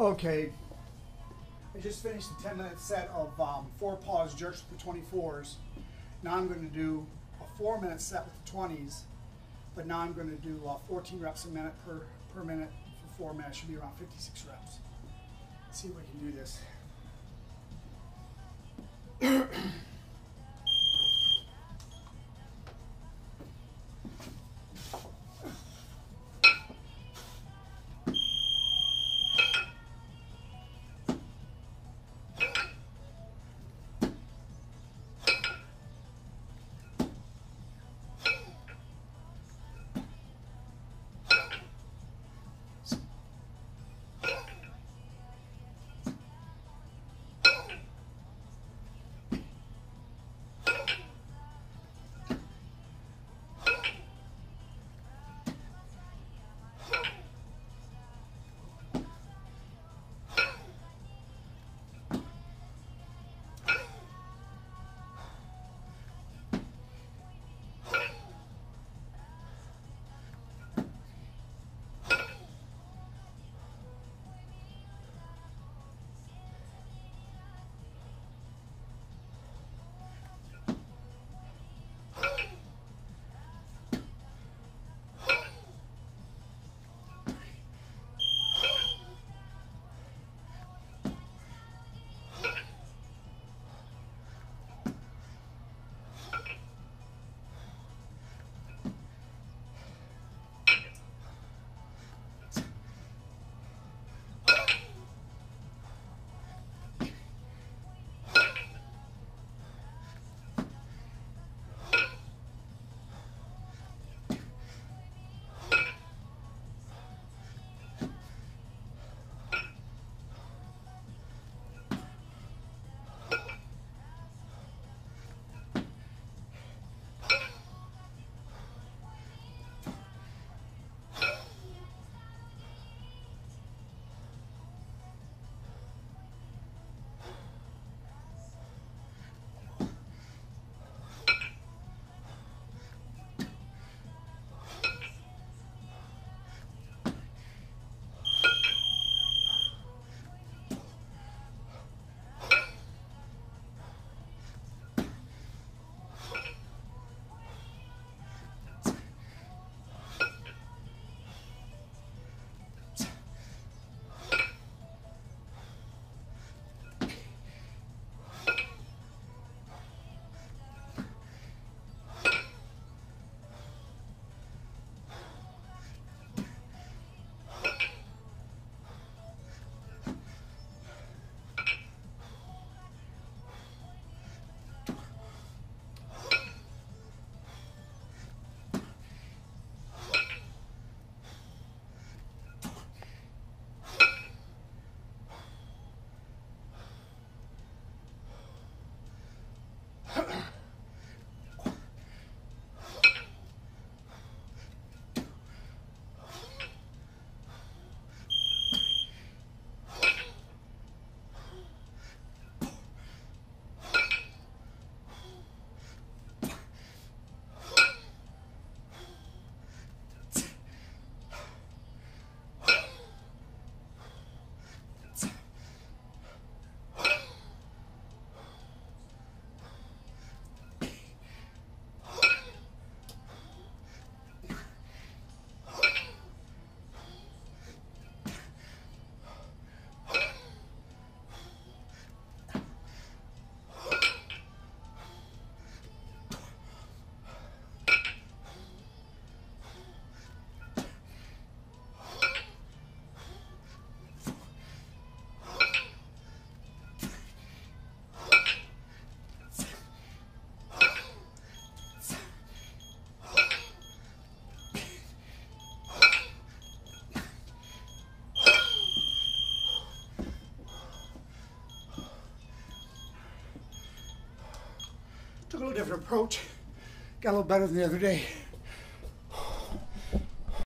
Okay. I just finished a 10 minute set of um, four pause jerks with the 24s. Now I'm going to do a four minute set with the 20s, but now I'm going to do uh, 14 reps a minute per, per minute for four minutes. Should be around 56 reps. Let's see if we can do this. took a little different approach. Got a little better than the other day.